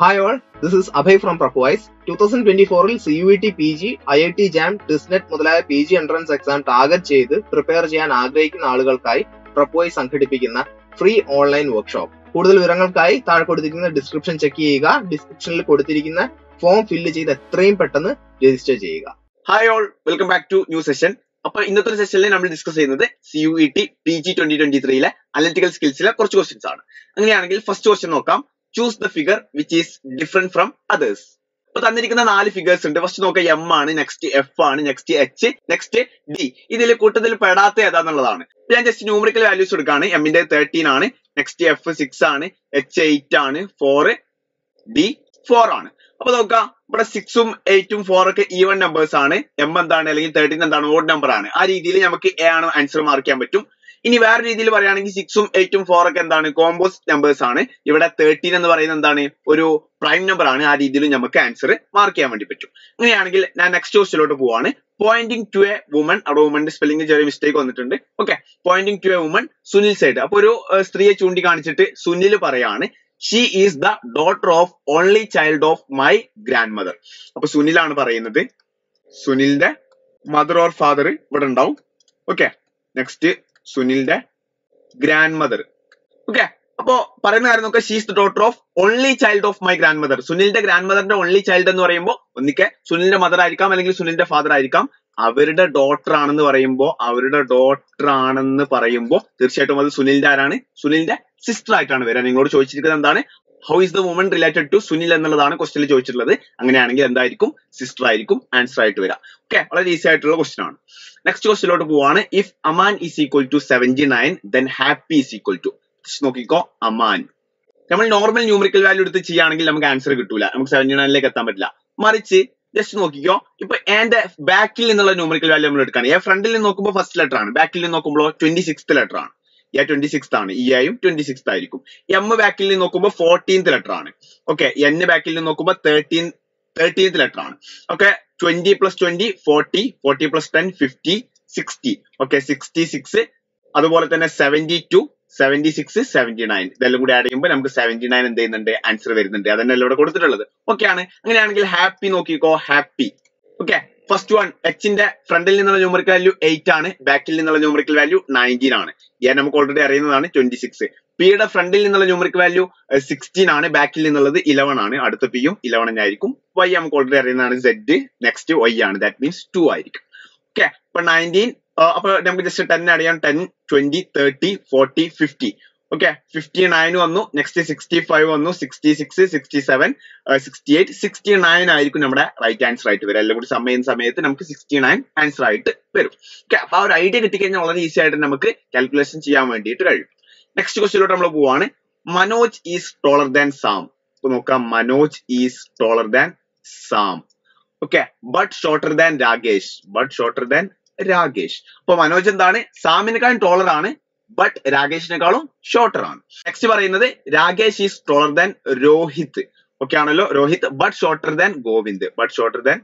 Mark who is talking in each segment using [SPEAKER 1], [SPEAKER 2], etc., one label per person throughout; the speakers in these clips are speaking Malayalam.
[SPEAKER 1] Hi all this is Abhay from പ്രക്വൈസ് two thousand twenty ഫോറിൽ C U T P G I I T JAM TISSNET മുതലായ P G entrance exam target ചെയ്ത് പ്രിപ്പയർ ചെയ്യാൻ ആഗ്രഹിക്കുന്ന ആളുകൾക്കായി പ്രക്വൈസ് സംഘടിപ്പിക്കുന്ന ഫ്രീ ഓൺലൈൻ വർക്ക്ഷോപ്പ് കൂടുതൽ വിവരങ്ങൾക്കായി താഴെ കൊടുത്തിരിക്കുന്ന ഡിസ്ക്രിപ്ഷൻ ചെക്ക് ചെയ്യുക. ഡിസ്ക്രിപ്ഷനിൽ കൊടുത്തിരിക്കുന്ന ഫോം ഫില്ല് ചെയ്ത് എത്രയും പെട്ടെന്ന് രജിസ്റ്റർ ചെയ്യുക.
[SPEAKER 2] Hi all welcome back to new session അപ്പൊ ഇന്നത്തെ ഒരു സെഷനിൽ നമ്മൾ ഡിസ്കസ് ചെയ്യുന്നത് C U E T P G twenty twenty ത്രീയിലെ analytical സ്കിൽസിലെ കുറച്ച് ക്വസ്റ്റ്യൻസ് ആണ്. അങ്ങനെയാണെങ്കിൽ ഫസ്റ്റ് ക്വസ്റ്റ്യൻ നോക്കാം. Choose the figure which is different from others അപ്പൊ തന്നിരിക്കുന്ന നാല് ഫിഗേഴ്സ് ഉണ്ട്. ഫസ്റ്റ് നോക്കുക എം ആണ് നെക്സ്റ്റ് എഫ് ആണ് നെക്സ്റ്റ് എച്ച് നെക്സ്റ്റ് ഡി ഇതിൽ കൂട്ടത്തിൽ പെടാത്ത ഏതാന്നുള്ളതാണ്. ഞാൻ ജസ്റ്റ് ന്യൂമറിക്കൽ വാല്യൂസ് എടുക്കുകയാണ്. എമ്മിന്റെ തേർട്ടീൻ ആണ് നെക്സ്റ്റ് എഫ് സിക്സ് ആണ് എച്ച് എയ്റ്റ് ആണ് ഫോർ ഡി ഫോർ ആണ്. അപ്പൊ നോക്കാം ഇവിടെ സിക്സും എയ്റ്റും ഫോർ ഒക്കെ ഈവൺ നമ്പേഴ്സ് ആണ്. എം എന്താണ് അല്ലെങ്കിൽ തേർട്ടീൻ എന്താണ് ഓഡ് നമ്പർ ആണ്. ആ രീതിയിൽ നമുക്ക് എ ആണ് ആൻസർ മാർക്ക് ചെയ്യാൻ പറ്റും. ഇനി വേറെ രീതിയിൽ പറയുകയാണെങ്കിൽ സിക്സും എയ്റ്റും ഫോർ ഒക്കെ എന്താണ്? കോമ്പോസ് നമ്പേഴ്സ് ആണ്. ഇവിടെ തേർട്ടീൻ എന്ന് പറയുന്നത് എന്താണ്? ഒരു പ്രൈം നമ്പർ ആണ്. ആ രീതിയിൽ നമുക്ക് ആൻസർ മാർക്ക് ചെയ്യാൻ വേണ്ടി പറ്റും. അങ്ങനെയാണെങ്കിൽ ഞാൻ നെക്സ്റ്റ് ക്വസ്റ്റിലോട്ട് പോവാണ്. Pointing to a woman അവിടെ വുമന്റെ സ്പെല്ലിംഗ് ചെറിയ മിസ്റ്റേക്ക് വന്നിട്ടുണ്ട്. Okay pointing to a woman Sunil side അപ്പൊ ഒരു സ്ത്രീയെ ചൂണ്ടിക്കാണിച്ചിട്ട് സുനിൽ പറയാണ് she is the daughter of only child of my grandmother അപ്പൊ സുനിലാണ് പറയുന്നത് സുനിലിന്റെ മദർ ഓർ ഫാദർ ഇവിടെ ഉണ്ടാവും. ഓക്കെ നെക്സ്റ്റ് സുനിലിന്റെ ഗ്രാൻഡ് മദർ ഓക്കെ അപ്പോ പറയുന്ന കാര്യം നോക്കുക she's daughter of only child of my grandmother സുനിലിന്റെ grand മദറിന്റെ ഓൺലി ചൈൽഡ് എന്ന് പറയുമ്പോൾ ഒന്നിക്കെ സുനിലിന്റെ മദർ ആയിരിക്കാം അല്ലെങ്കിൽ സുനിലിന്റെ ഫാദർ ആയിരിക്കാം. അവരുടെ ഡോട്ടർ ആണെന്ന് പറയുമ്പോൾ അവരുടെ ഡോട്ടർ ആണെന്ന് പറയുമ്പോൾ തീർച്ചയായിട്ടും അത് സുനിലിന്റെ ആരാണ്? സുനിലിന്റെ സിസ്റ്റർ ആയിട്ടാണ് വരിക നിങ്ങളോട് ചോദിച്ചിരിക്കുന്നത് എന്താണ്? How is the woman related to Sunil എന്നുള്ളതാണ് ക്വസ്റ്റിൽ ചോദിച്ചിട്ടുള്ളത്. അങ്ങനെയാണെങ്കിൽ എന്തായിരിക്കും? സിസ്റ്റർ ആയിരിക്കും. ആൻസർ ആയിട്ട് വരിക ഓക്കെ വളരെ ഈസി ആയിട്ടുള്ള ക്വസ്റ്റൻ ആണ്. നെക്സ്റ്റ് ക്വസ്റ്റിലോട്ട് പോവാണ്. If a man is equal to seventy nine then happy is equal to നോക്കിക്കോ അമാൻ നമ്മൾ നോർമൽ ന്യൂമറിക്കൽ വാല്യൂ എടുത്ത് ചെയ്യുകയാണെങ്കിൽ നമുക്ക് ആൻസർ കിട്ടൂല. നമുക്ക് സെവന്റി നയനിലേക്ക് എത്താൻ പറ്റില്ല. മറിച്ച് ജസ്റ്റ് നോക്കിക്കോ. ഇപ്പൊ എന്റെ ബാക്കിൽ നിന്നുള്ള ന്യൂമറിക്കൽ വാല്യൂ നമ്മൾ എടുക്കുകയാണ്. ഫ്രണ്ടിൽ നിന്ന് നോക്കുമ്പോൾ ഫസ്റ്റ് ലെറ്റർ ആണ്. ബാക്കിൽ നിന്ന് നോക്കുമ്പോൾ ട്വന്റി സിക്സ് ലെറ്റർ ആണ്. എ ട്വന്റി സിക്സ് ആണ്. ഇ ആയും ട്വന്റി സിക്സ് ആയിരിക്കും. എം ബാക്കിൽ നിന്ന് നോക്കുമ്പോൾ ഫോർട്ടീൻത് ലെറ്റർ ആണ്. ഓക്കെ എൻ ബാക്കിൽ നിന്ന് നോക്കുമ്പോൾ തേർട്ടീൻ തേർട്ടീൻത് ലെറ്റർ ആണ്. Okay twenty plus twenty forty forty plus ten fifty sixty okay sixty six അതുപോലെ തന്നെ seventy two seventy six seventy nine ഇതെല്ലാം കൂടി ആഡ് ചെയ്യുമ്പോൾ നമുക്ക് സെവന്റി നയൻ എന്ത് ചെയ്യുന്നുണ്ട്? ആൻസർ വരുന്നുണ്ട്. അതന്നെ ഇവിടെ കൊടുത്തിട്ടുള്ളത്. ഓക്കെ ആണ്. അങ്ങനെയാണെങ്കിൽ ഹാപ്പി നോക്കിക്കോ. ഹാപ്പി ഓക്കെ ഫസ്റ്റ് വൺ എച്ചിന്റെ ഫ്രണ്ടിൽ നിന്നുള്ള ന്യൂമറിക്കൽ വാല്യൂ എയ്റ്റ് ആണ്. ബാക്കിൽ നിന്നുള്ള ന്യൂമറിക്കൽ വാല്യൂ നയന്റീൻ ആണ്. ഞാൻ നമുക്ക് ഓൾറെഡി അറിയുന്നതാണ് ട്വന്റി സിക്സ് പിയുടെ ഫ്രണ്ടിൽ നിന്നുള്ള ന്യൂമറിക്കൽ വാല്യൂ സിക്സ്റ്റീൻ ആണ്. ബാക്കിൽ നിന്നുള്ളത് ഇലവൻ ആണ്. അടുത്ത പിയും ഇലവൻ തന്നെ ആയിരിക്കും. വൈ നമുക്ക് ഓൾറെഡി അറിയുന്നതാണ് സെഡ് നെക്സ്റ്റ് വൈ ആണ്. ദാറ്റ് മീൻസ് ടു ആയിരിക്കും. ഓക്കെ അപ്പൊ നയന്റീൻ അപ്പൊ നമുക്ക് ജസ്റ്റ് ടെൻ അറിയാം ten twenty thirty forty fifty okay fifty nine വന്നു. നെക്സ്റ്റ് സിക്സ്റ്റി ഫൈവ് വന്നു. Sixty six sixty seven sixty eight sixty nine ആയിരിക്കും നമ്മുടെ റൈറ്റ് ആൻസർ ആയിട്ട് വരും എല്ലാം കൂടി സമയം സമയത്ത് നമുക്ക് സിക്സ്റ്റി നയൻ ആൻസർ ആയിട്ട് വരും. ഓക്കെ അപ്പൊ ആ ഒരു ഐഡിയ കിട്ടിക്കഴിഞ്ഞാൽ വളരെ ഈസി ആയിട്ട് നമുക്ക് കാൽക്കുലേഷൻ ചെയ്യാൻ വേണ്ടിയിട്ട് കഴിയും. നെക്സ്റ്റ് ക്വസ്റ്റിലോട്ട് നമ്മൾ പോവാണ്. Manoj is taller than Sam ഇപ്പൊ നോക്കാം. Manoj is taller than Sam okay but shorter than Rakesh but shorter than Rakesh അപ്പൊ മനോജ് എന്താണ്? സാമിനെക്കാളും ടോളർ ആണ്. ബട്ട് രാകേഷിനെക്കാളും ഷോർട്ടർ ആണ്. നെക്സ്റ്റ് പറയുന്നത് Rakesh is taller than Rohit. Okay ആണല്ലോ? Rohit but shorter than Govind. But shorter than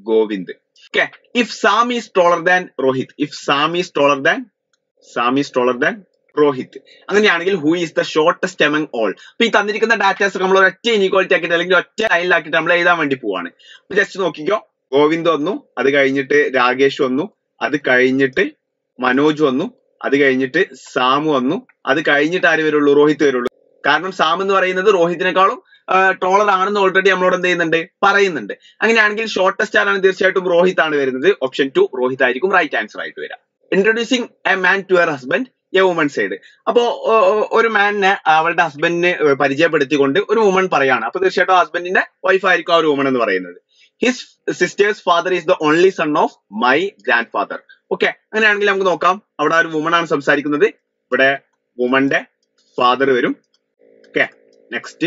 [SPEAKER 2] Govind. Okay if Sam is taller than Rohit. If Sam is taller than Sam is taller than Rohit. അങ്ങനെയാണെങ്കിൽ who is the shortest among all അപ്പൊ ഈ തന്നിരിക്കുന്ന ഡാറ്റാസ് നമ്മൾ ഒറ്റ ഇനീക്വാലിറ്റി ആക്കിയിട്ട് അല്ലെങ്കിൽ ഒറ്റ ലൈനിലാക്കിയിട്ട് നമ്മൾ എഴുതാൻ വേണ്ടി പോവാണ്. ജസ്റ്റ് നോക്കിക്കോ. ഗോവിന്ദ് വന്നു അത് കഴിഞ്ഞിട്ട് രാകേഷ് വന്നു അത് കഴിഞ്ഞിട്ട് മനോജ് വന്നു അത് കഴിഞ്ഞിട്ട് സാമു വന്നു. അത് കഴിഞ്ഞിട്ട് ആര് വരുള്ളൂ? രോഹിത് വരുള്ളൂ. കാരണം സാം എന്ന് പറയുന്നത് രോഹിത്തിനേക്കാളും ട്രോളർ ആണെന്ന് ഓൾറെഡി നമ്മളോട് എന്ത് ചെയ്യുന്നുണ്ട്? പറയുന്നുണ്ട്. അങ്ങനെയാണെങ്കിൽ ഷോർട്ടസ്റ്റ് ആരാണ് തീർച്ചയായിട്ടും രോഹിത് ആണ് വരുന്നത്. ഓപ്ഷൻ ടു രോഹിത് ആയിരിക്കും റൈറ്റ് ആൻസർ ആയിട്ട് വരാം. Introducing a man to your husband a woman side അപ്പോ ഒരു മാനിനെ അവളുടെ ഹസ്ബൻഡിനെ പരിചയപ്പെടുത്തിക്കൊണ്ട് ഒരു വുമൺ പറയാണ്. അപ്പൊ തീർച്ചയായിട്ടും ഹസ്ബൻഡിന്റെ വൈഫായിരിക്കും ആ ഒരു വുമൺ എന്ന് പറയുന്നത്. His sister's father is the only son of my grandfather okay അങ്ങനെയാണെങ്കിൽ നമുക്ക് നോക്കാം. അവിടെ ഒരു വുമൺ ആണ് സംസാരിക്കുന്നത്. ഇവിടെ വുമന്റെ ഫാദർ വരും. Okay next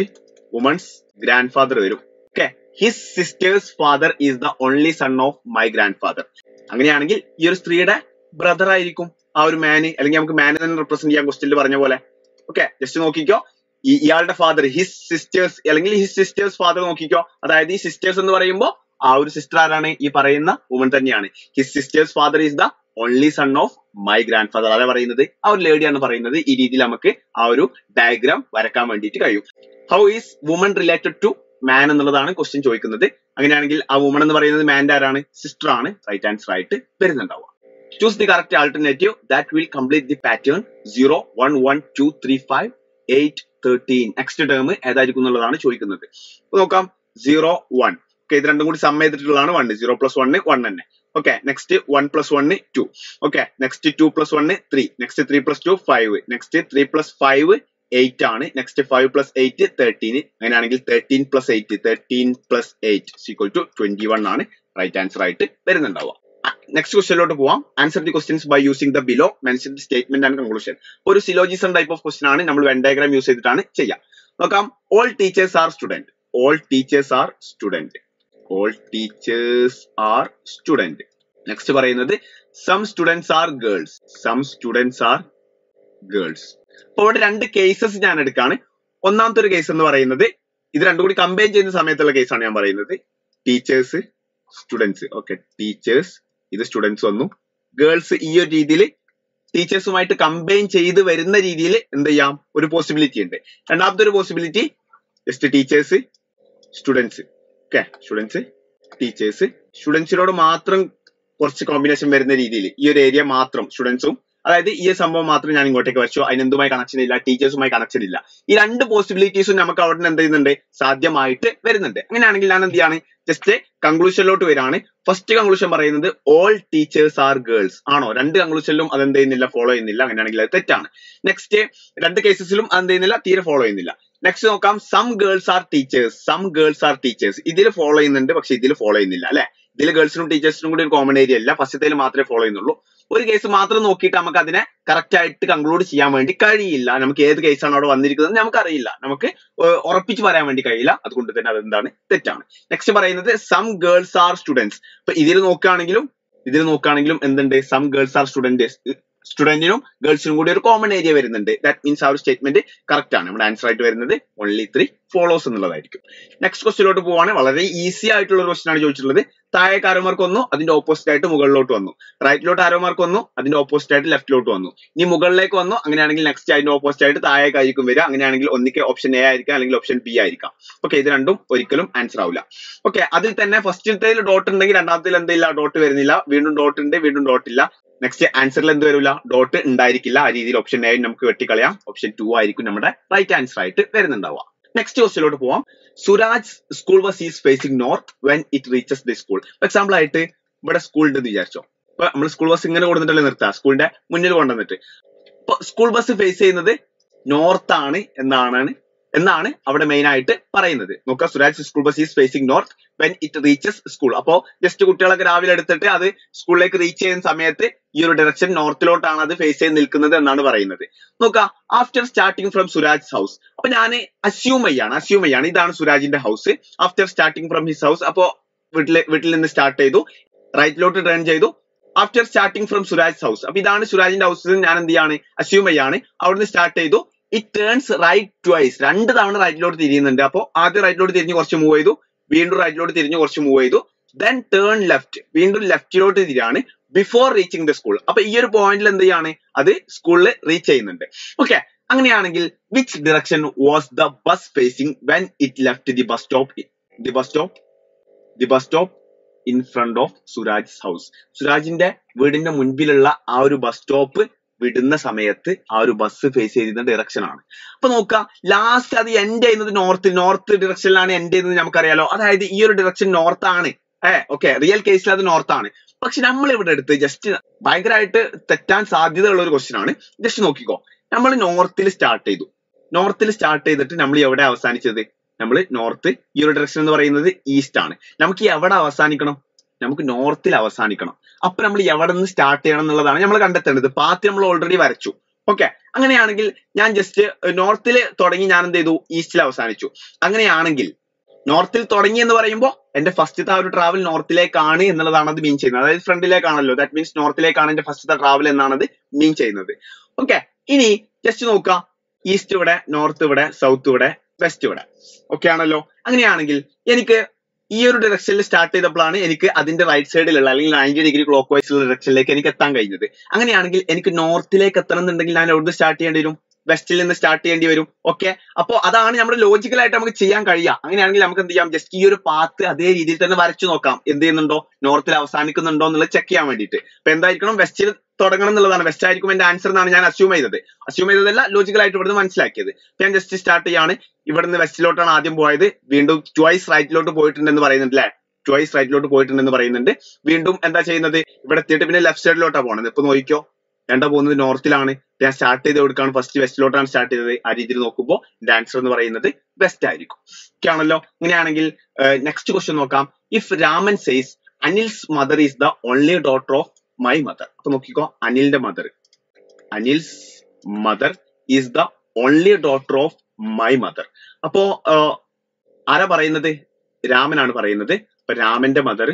[SPEAKER 2] woman's grandfather വരും. Okay his sister's father is the only son of my grandfather അങ്ങനെയാണെങ്കിൽ ഈ ഒരു സ്ത്രീയുടെ ബ്രദർ ആയിരിക്കും ആ ഒരു മാന് അല്ലെങ്കിൽ നമുക്ക് മാനെ തന്നെ റെപ്രസെന്റ് ചെയ്യാൻ ക്വസ്റ്റ്യനിൽ പറഞ്ഞ പോലെ. ഓക്കെ ജസ്റ്റ് നോക്കിക്കോ. ഇയാളുടെ ഫാദർ ഹിസ് സിസ്റ്റേഴ്സ് അല്ലെങ്കിൽ ഹിസ് സിസ്റ്റേഴ്സ് ഫാദർ നോക്കിക്കോ. അതായത് ഈ സിസ്റ്റേഴ്സ് എന്ന് പറയുമ്പോൾ ആ ഒരു സിസ്റ്റർ ആരാണ്? ഈ പറയുന്ന വുമൺ തന്നെയാണ്. His sister's father is the only son of my grandfather അതാണ് പറയുന്നത്? ആ ഒരു ലേഡിയാണ് പറയുന്നത്. ഈ രീതിയിൽ നമുക്ക് ആ ഒരു ഡയഗ്രാം വരക്കാൻ വേണ്ടിയിട്ട് കഴിയും. How is woman related to man എന്നുള്ളതാണ് ക്വസ്റ്റ്യൻ ചോദിക്കുന്നത്. അങ്ങനെയാണെങ്കിൽ ആ വുമൺ എന്ന് പറയുന്നത് മാൻഡ് ആരാണ്? സിസ്റ്റർ ആണ്. റൈറ്റ് ആൻസർ ആയിട്ട് വരുന്നുണ്ടാവുക. Choose the correct alternative that will complete the pattern zero one one two three five eight thirteen next term ഏതായിരിക്കും എന്നുള്ളതാണ് ചോദിക്കുന്നത്. നോക്കാം. സീറോ വൺ ഓക്കെ ഇത് രണ്ടും കൂടി സം ചെയ്തിട്ടുള്ളതാണ് one zero plus one one തന്നെ. Okay next one plus one two okay next two plus one three next three plus two five next three plus five eight ആണ്. Next five plus eight thirteen അങ്ങനെയാണെങ്കിൽ thirteen plus eight thirteen plus eight equal to twenty one ആണ്. റൈറ്റ് ആൻസർ ആയിട്ട് വരുന്നുണ്ടാവുക. നെക്സ്റ്റ് ക്വസ്റ്റ്യനിലോട്ട് പോവാം. Answer the questions by using the below mention statement and conclusion ഒരു സിലോജിസം ടൈപ്പ് ഓഫ് ക്വസ്റ്റൻ ആണ് നമ്മൾ വെൻ ഡയഗ്രാം യൂസ് ചെയ്തിട്ടാണ് ചെയ്യാം. നോക്കാം. All teachers are student all teachers are student all teachers are student next പറയുന്നത് some students are girls some students are girls അപ്പൊ ഇവിടെ രണ്ട് കേസസ് ഞാൻ എടുക്കാണ്. ഒന്നാമത്തെ ഒരു കേസ് എന്ന് പറയുന്നത് ഇത് രണ്ടും കൂടി കമ്പൈൻ ചെയ്യുന്ന സമയത്തുള്ള കേസാണ് ഞാൻ പറയുന്നത്. ടീച്ചേഴ്സ് സ്റ്റുഡൻസ് ഓക്കെ ടീച്ചേഴ്സ് ഇത് സ്റ്റുഡൻസ് വന്നു. ഗേൾസ് ഈ ഒരു രീതിയിൽ ടീച്ചേഴ്സുമായിട്ട് കമ്പൈൻ ചെയ്ത് വരുന്ന രീതിയിൽ എന്ത് ചെയ്യാം? ഒരു പോസിബിലിറ്റി ഉണ്ട്. രണ്ടാമത്തെ ഒരു possibility just teachers students okay students teachers സ്റ്റുഡൻസിനോട് മാത്രം കുറച്ച് കോമ്പിനേഷൻ വരുന്ന രീതിയിൽ ഈ ഒരു ഏരിയ മാത്രം സ്റ്റുഡൻസും അതായത് ഈ സംഭവം മാത്രം ഞാൻ ഇങ്ങോട്ടേക്ക് വരച്ചു. അതിനെന്തുമായി കണക്ഷൻ ഇല്ല ടീച്ചേഴ്സുമായി കണക്ഷൻ ഇല്ല. ഈ രണ്ട് പോസിബിലിറ്റീസും നമുക്ക് അവിടെ എന്ത് ചെയ്യുന്നുണ്ട്? സാധ്യമായിട്ട് വരുന്നുണ്ട്. അങ്ങനെയാണെങ്കിൽ ഞാൻ എന്ത് ചെയ്യാണ്? ജസ്റ്റ് കൺക്ലൂഷനിലോട്ട് വരാണ് ഫസ്റ്റ് കൺക്ലൂഷൻ പറയുന്നത് ഓൾ ടീച്ചേഴ്സ് ആർ ഗേൾസ് ആണോ? രണ്ട് കൺക്ലൂഷനിലും അത് എന്ത് ചെയ്യുന്നില്ല ഫോളോ ചെയ്യുന്നില്ല. അങ്ങനെയാണെങ്കിൽ അത് തെറ്റാണ്. നെക്സ്റ്റ് രണ്ട് കേസസിലും അത് എന്ത് ചെയ്യുന്നില്ല തീരെ ഫോളോ ചെയ്യുന്നില്ല. നെക്സ്റ്റ് നോക്കാം. Some girls are teachers some girls are teachers ഇതിൽ ഫോളോ ചെയ്യുന്നുണ്ട് പക്ഷെ ഇതിൽ ഫോളോ ചെയ്യുന്നില്ല അല്ലെ? ഇതിൽ ഗേൾസിനും ടീച്ചേഴ്സിനും കൂടി ഒരു കോമൺ ഏരിയ അല്ല ഫസ്റ്റത്തേൽ മാത്രമേ ഫോളോ ചെയ്യുന്നുള്ളൂ. ഒരു കേസ് മാത്രം നോക്കിയിട്ട് നമുക്ക് അതിനെ കറക്റ്റ് ആയിട്ട് കൺക്ലൂഡ് ചെയ്യാൻ വേണ്ടി കഴിയില്ല. നമുക്ക് ഏത് കേസാണ് അവിടെ വന്നിരിക്കുന്നത് നമുക്ക് അറിയില്ല നമുക്ക് ഉറപ്പിച്ച് പറയാൻ വേണ്ടി കഴിയില്ല. അതുകൊണ്ട് തന്നെ അതെന്താണ്? തെറ്റാണ്. നെക്സ്റ്റ് പറയുന്നത് സം ഗേൾസ് ആർ സ്റ്റുഡൻസ് ഇപ്പൊ ഇതിൽ നോക്കുകയാണെങ്കിലും ഇതിൽ നോക്കുകയാണെങ്കിലും എന്തുണ്ട്? സം ഗേൾസ് ആർ സ്റ്റുഡന്റ് സ്റ്റുഡന്റിനും ഗേൾസിനും കൂടി ഒരു കോമൺ ഏരിയ വരുന്നുണ്ട്. ദാറ്റ് മീൻസ് ആ ഒരു സ്റ്റേറ്റ്മെന്റ് കറക്റ്റ് ആണ്. നമ്മുടെ ആൻസർ ആയിട്ട് വരുന്നത് ഓൺലി ത്രീ ഫോളോസ് എന്നുള്ളതായിരിക്കും. നെക്സ്റ്റ് ക്വസ്റ്റിലോട്ട് പോവാണ്. വളരെ ഈസി ആയിട്ടുള്ള ഒരു ക്വസ്റ്റൻ ആണ് ചോദിച്ചിട്ടുള്ളത്. താഴേക്ക് ആരോമാർക്ക് വന്നു അതിന്റെ ഓപ്പോസിറ്റ് ആയിട്ട് മുകളിലോട്ട് വന്നു. റൈറ്റിലോട്ട് ആരോമാർക്ക് വന്നു അതിന്റെ ഓപ്പോസിറ്റ് ആയിട്ട് ലെഫ്റ്റിലോട്ട് വന്നു. ഇനി മുകളിലേക്ക് വന്നു അങ്ങനെയാണെങ്കിൽ നെക്സ്റ്റ് അതിന്റെ ഓപ്പോസിറ്റ് ആയിട്ട് താഴേക്ക് ആയിരിക്കും വരിക. അങ്ങനെയാണെങ്കിൽ ഒന്നിക്ക് ഓപ്ഷൻ എ ആയിരിക്കാം അല്ലെങ്കിൽ ഓപ്ഷൻ ബി ആയിരിക്കാം. ഓക്കെ ഇത് രണ്ടും ഒരിക്കലും ആൻസർ ആവില്ല. ഓക്കെ അതിൽ തന്നെ ഫസ്റ്റിലത്തേൽ ഡോട്ട് ഉണ്ടെങ്കിൽ രണ്ടാമത്തേൽ എന്തില്ല? ഡോട്ട് വരുന്നില്ല. വീണ്ടും ഡോട്ട് ഉണ്ട് വീണ്ടും ഡോട്ട് ഇല്ല. നെക്സ്റ്റ് ആൻസറിൽ എന്ത് വരില്ല ഡോട്ട് ഉണ്ടായിരിക്കില്ല. ആ രീതിയിൽ ഓപ്ഷൻ എ നമുക്ക് വെട്ടിക്കളയാം. ഓപ്ഷൻ ടു ആയിരിക്കും നമ്മുടെ റൈറ്റ് ആൻസർ ആയിട്ട് വരുന്നുണ്ടാവുക. നെക്സ്റ്റ് ക്വസ്റ്റിലോട്ട് പോവാം. Suraj school bus is facing north when it reaches the school example ആയിട്ട് ഇവിടെ സ്കൂൾ ഉണ്ടെന്ന് വിചാരിച്ചോ. ഇപ്പൊ നമ്മൾ സ്കൂൾ ബസ് ഇങ്ങനെ കൊടുത്തിട്ടല്ലേ നിർത്തുക സ്കൂളിന്റെ മുന്നിൽ കൊണ്ടുവന്നിട്ട്. അപ്പൊ സ്കൂൾ ബസ് ഫേസ് ചെയ്യുന്നത് നോർത്ത് ആണ് എന്നാണ് എന്നാണ് അവിടെ മെയിൻ ആയിട്ട് പറയുന്നത്. നോക്കുക Suraj school bus is facing north when it reaches school അപ്പോ ജസ്റ്റ് കുട്ടികളൊക്കെ രാവിലെ എടുത്തിട്ട് അത് സ്കൂളിലേക്ക് റീച്ച് ചെയ്യുന്ന സമയത്ത് ഈ ഒരു ഡയറക്ഷൻ നോർത്തിലോട്ടാണ് അത് ഫേസ് ചെയ്ത് നിൽക്കുന്നത് എന്നാണ് പറയുന്നത്. നോക്കുക after starting from Suraj house അപ്പൊ ഞാൻ അസ്യൂം ചെയ്യാണ് അസ്യൂം ചെയ്യാണ്. ഇതാണ് സുരാജിന്റെ house after starting from his house അപ്പോ വീട്ടിലെ വീട്ടിൽ നിന്ന് സ്റ്റാർട്ട് ചെയ്തു. റൈറ്റിലോട്ട് ടേൺ ചെയ്തു. After starting from Suraj house അപ്പൊ ഇതാണ് സുരാജിന്റെ ഹൗസ് ഞാൻ എന്ത് ചെയ്യാണ്? അസ്യൂം ചെയ്യാണ്. അവിടുന്ന് സ്റ്റാർട്ട് ചെയ്തു. ഇറ്റ് ടേൺസ് റൈറ്റ് ട്വൈസ് രണ്ട് തവണ റൈറ്റിലോട്ട് തിരിയുന്നുണ്ട്. അപ്പോ ആദ്യം റൈറ്റിലോട്ട് തിരിഞ്ഞ് കുറച്ച് മൂവ് ചെയ്തു. വീണ്ടും റൈറ്റിലോട്ട് തിരിഞ്ഞ് കുറച്ച് മൂവ് ചെയ്തു. ദെൻ ടേൺ ലെഫ്റ്റ് വീണ്ടും ലെഫ്റ്റിലോട്ട് തിരിയാണ്. ബിഫോർ റീച്ചിങ് ദ സ്കൂൾ അപ്പൊ ഈ ഒരു പോയിന്റിൽ എന്ത് ചെയ്യാണ്? അത് സ്കൂളിൽ റീച്ച് ചെയ്യുന്നുണ്ട്. ഓക്കെ അങ്ങനെയാണെങ്കിൽ which direction was the bus facing when it left the bus stop the bus stop the bus stop in front of Suraj house സുരാജിന്റെ വീടിന്റെ മുൻപിലുള്ള ആ ഒരു ബസ് സ്റ്റോപ്പ് വിടുന്ന സമയത്ത് ആ ഒരു ബസ് ഫേസ് ചെയ്യുന്ന direction ആണ്. അപ്പൊ നോക്കുക ലാസ്റ്റ് അത് എൻഡ് ചെയ്യുന്നത് നോർത്ത് നോർത്ത് ഡിറക്ഷനിലാണ് എൻഡ് ചെയ്യുന്നത് നമുക്കറിയാലോ. അതായത് ഈ ഒരു ഡിറക്ഷൻ നോർത്ത് ആണ്. ഏഹ് ഓക്കെ റിയൽ കേസിൽ അത് നോർത്ത് ആണ്. പക്ഷെ നമ്മൾ ഇവിടെ എടുത്ത് ജസ്റ്റ് ഭയങ്കരമായിട്ട് തെറ്റാൻ സാധ്യതയുള്ള ഒരു ക്വസ്റ്റ്യൻ ആണ്. ജസ്റ്റ് നോക്കിക്കോ നമ്മൾ നോർത്തിൽ സ്റ്റാർട്ട് ചെയ്തു. നോർത്തിൽ സ്റ്റാർട്ട് ചെയ്തിട്ട് നമ്മൾ എവിടെ അവസാനിച്ചത്? നമ്മൾ നോർത്ത് ഈ ഒരു ഡയറക്ഷൻ എന്ന് പറയുന്നത് ഈസ്റ്റ് ആണ്. നമുക്ക് എവിടെ അവസാനിക്കണം? നമുക്ക് നോർത്തിൽ അവസാനിക്കണം. അപ്പൊ നമ്മൾ എവിടെ നിന്ന് സ്റ്റാർട്ട് ചെയ്യണം എന്നുള്ളതാണ് നമ്മൾ കണ്ടെത്തേണ്ടത്. പാത്ത് നമ്മൾ ഓൾറെഡി വരച്ചു. ഓക്കെ അങ്ങനെയാണെങ്കിൽ ഞാൻ ജസ്റ്റ് നോർത്തിൽ തുടങ്ങി ഞാൻ എന്ത് ചെയ്തു? ഈസ്റ്റിൽ അവസാനിച്ചു. അങ്ങനെയാണെങ്കിൽ നോർത്തിൽ തുടങ്ങി എന്ന് പറയുമ്പോൾ എന്റെ ഫസ്റ്റത്തെ ആ ഒരു ട്രാവൽ നോർത്തിലേക്കാണ് എന്നുള്ളതാണ് അത് മീൻ ചെയ്യുന്നത്. അതായത് ഫ്രണ്ടിലേക്കാണല്ലോ ദാറ്റ് മീൻസ് നോർത്തിലേക്കാണ് എന്റെ ഫസ്റ്റത്തെ ട്രാവൽ എന്നാണ് അത് മീൻ ചെയ്യുന്നത്. ഓക്കെ ഇനി ജസ്റ്റ് നോക്കുക. ഈസ്റ്റ് ഇവിടെ നോർത്ത് ഇവിടെ സൗത്ത് ഇവിടെ വെസ്റ്റ് ഇവിടെ. ഓക്കെ ആണല്ലോ? അങ്ങനെയാണെങ്കിൽ എനിക്ക് ഈ ഒരു ഡയറക്ഷനിൽ സ്റ്റാർട്ട് ചെയ്തപ്പോഴാണ് എനിക്ക് അതിന്റെ റൈറ്റ് സൈഡിലുള്ള അല്ലെങ്കിൽ നയന്റി ഡിഗ്രി ക്ലോക്ക് വൈസ് ഉള്ള ഡയറക്ഷനിലേക്ക് എനിക്ക് എത്താൻ കഴിഞ്ഞത്. അങ്ങനെയാണെങ്കിൽ എനിക്ക് നോർത്തിലേക്ക് എത്തണം എന്നുണ്ടെങ്കിൽ ഞാൻ എവിടുന്ന് സ്റ്റാർട്ട് ചെയ്യേണ്ടി വരും? വെസ്റ്റിൽ നിന്ന് സ്റ്റാർട്ട് ചെയ്യേണ്ടി വരും. ഓക്കെ അപ്പോ അതാണ് നമ്മുടെ ലോജിക്കലായിട്ട് നമുക്ക് ചെയ്യാൻ കഴിയുക. അങ്ങനെയാണെങ്കിൽ നമുക്ക് എന്ത് ചെയ്യാം? ജസ്റ്റ് ഈ ഒരു പാത്ത് അതേ രീതിയിൽ തന്നെ വരച്ചു നോക്കാം. എന്ത് ചെയ്യുന്നുണ്ടോ? നോർത്തിൽ അവസാനിക്കുന്നുണ്ടോ എന്നുള്ളത് ചെക്ക് ചെയ്യാൻ വേണ്ടിയിട്ട്. അപ്പൊ എന്തായിരിക്കണം? വെസ്റ്റിൽ തുടങ്ങണം എന്നുള്ളതാണ്. വെസ്റ്റ് ആയിരിക്കും എന്റെ ആൻസർ എന്നാണ് ഞാൻ അസ്യൂം ചെയ്തത്. അസ്യൂം ചെയ്തതല്ല ലോജിക്കലായിട്ട് ഇവിടുന്ന് മനസ്സിലാക്കിയത്. ഞാൻ ജസ്റ്റ് സ്റ്റാർട്ട് ചെയ്യാണ്. ഇവിടുന്ന് വെസ്റ്റിലോട്ടാണ് ആദ്യം പോയത്. വീണ്ടും ട്വൈസ് റൈറ്റിലോട്ട് പോയിട്ടുണ്ടെന്ന് പറയുന്നുണ്ട് അല്ലെ ട്വൈസ് റൈറ്റിലോട്ട് പോയിട്ടുണ്ടെന്ന് പറയുന്നുണ്ട്. വീണ്ടും എന്താ ചെയ്യുന്നത്? ഇവിടെ എത്തിയിട്ട് പിന്നെ ലെഫ്റ്റ് സൈഡിലോട്ടാണ് പോണത്. ഇപ്പൊ നോക്കിക്കോ. രണ്ടാ പോകുന്നത് നോർത്തിലാണ്. ഞാൻ സ്റ്റാർട്ട് ചെയ്ത് കൊടുക്കാണ്. ഫസ്റ്റ് വെസ്റ്റിലോട്ടാണ് സ്റ്റാർട്ട് ചെയ്തത്. ആ രീതിയിൽ നോക്കുമ്പോൾ എന്റെ ആൻസർ എന്ന് പറയുന്നത് വെസ്റ്റ് ആയിരിക്കും. ഓക്കെ ആണല്ലോ? അങ്ങനെയാണെങ്കിൽ നെക്സ്റ്റ് ക്വസ്റ്റ്യൻ നോക്കാം. If Raman says Anil's mother is the only daughter of my mother അപ്പൊ നോക്കിക്കോ അനിലിന്റെ mother Anil's mother is the only daughter of my mother അപ്പോ ആരാ പറയുന്നത്? രാമനാണ് പറയുന്നത്. അപ്പൊ രാമന്റെ മദർ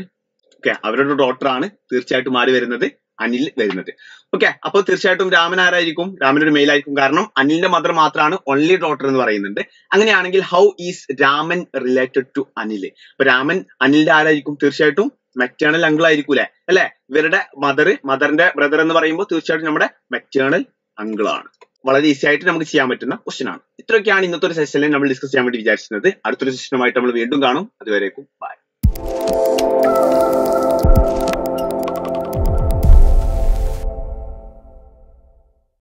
[SPEAKER 2] ഓക്കെ അവരുടെ ഡോട്ടർ ആണ് തീർച്ചയായിട്ടും ആര് വരുന്നത്? അനിൽ വരുന്നത്. ഓക്കെ അപ്പൊ തീർച്ചയായിട്ടും രാമൻ ആരായിരിക്കും? രാമൻ ഒരു male ആയിരിക്കും. കാരണം അനിലിന്റെ മദർ മാത്രമാണ് only daughter എന്ന് പറയുന്നുണ്ട് അങ്ങനെയാണെങ്കിൽ how is Raman related to Anil? അപ്പൊ രാമൻ അനിലിന്റെ ആരായിരിക്കും? തീർച്ചയായിട്ടും മെറ്റേണൽ അങ്കിൾ ആയിരിക്കൂലെ അല്ലെ? ഇവരുടെ മദർ മദറിന്റെ ബ്രദർ എന്ന് പറയുമ്പോൾ തീർച്ചയായിട്ടും നമ്മുടെ മെറ്റേണൽ അങ്കിൾ ആണ്. വളരെ ഈസി ആയിട്ട് നമുക്ക് ചെയ്യാൻ പറ്റുന്ന question ആണ്. ഇത്രയൊക്കെയാണ് ഇന്നത്തെ ഒരു സെഷനിൽ നമ്മൾ ഡിസ്കസ് ചെയ്യാൻ വേണ്ടി വിചാരിച്ചിരുന്നത്. അടുത്തൊരു സെഷനുമായിട്ട് നമ്മൾ വീണ്ടും കാണും. അതുവരേക്കും ബൈ